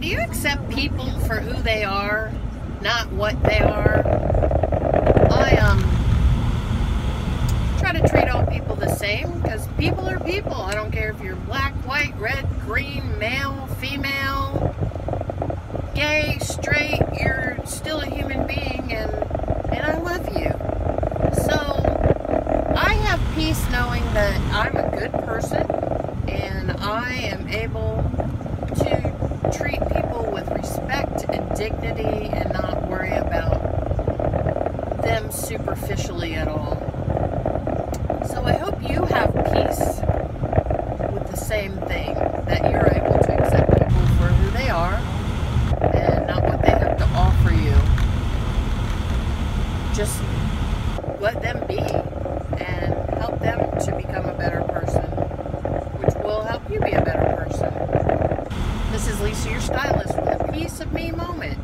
Do you accept people for who they are, not what they are? I um try to treat all people the same because people are people. I don't care if you're black, white, red, green, male, female, gay, straight. You're still a human being, and and I love you. So I have peace knowing that I'm a good person, and I am able to treat people with respect and dignity and not worry about them superficially at all. So I hope you have peace with the same thing that you're able to accept people for who they are and not what they have to offer you. Just let them be and help them to become a better person, which will help you be a better person. This is Lisa, your stylist, with a Peace of Me moment.